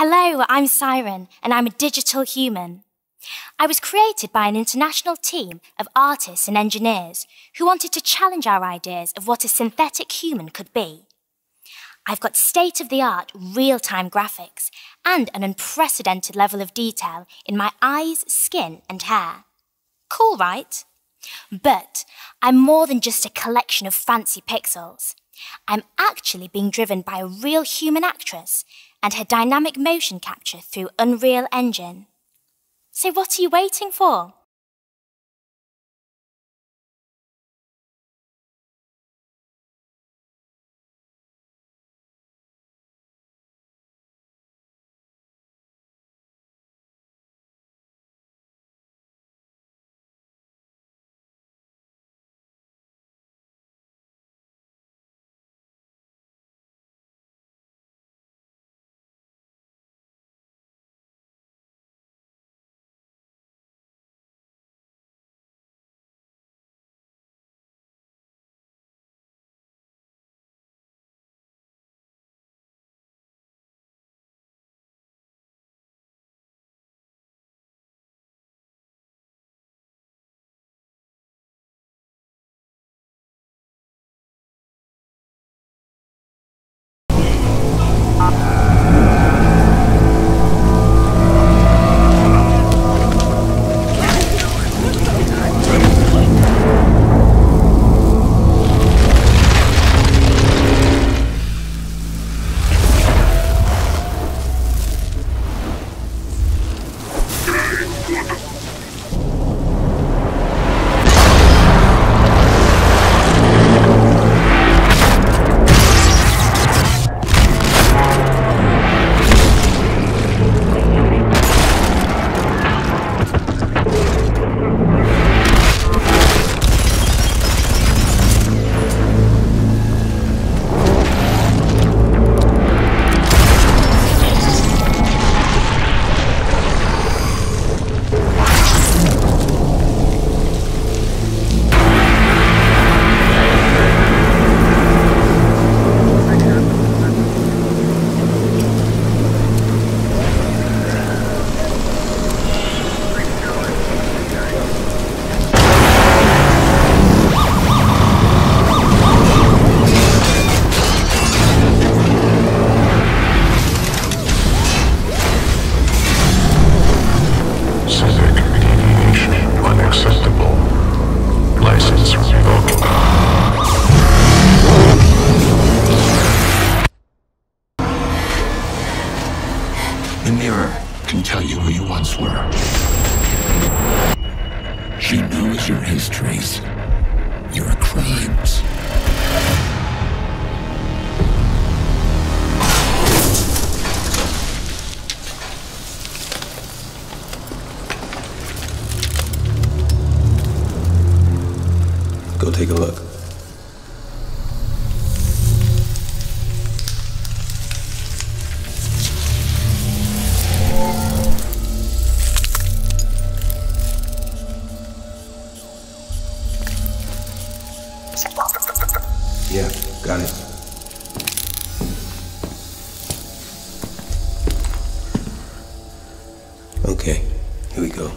Hello, I'm Siren, and I'm a digital human. I was created by an international team of artists and engineers who wanted to challenge our ideas of what a synthetic human could be. I've got state of the art real time graphics and an unprecedented level of detail in my eyes, skin, and hair. Cool, right? But I'm more than just a collection of fancy pixels. I'm actually being driven by a real human actress and her dynamic motion capture through Unreal Engine. So, what are you waiting for? The mirror can tell you who you once were. She knows your histories, your crimes. Go take a look. Yeah, got it. Okay, here we go.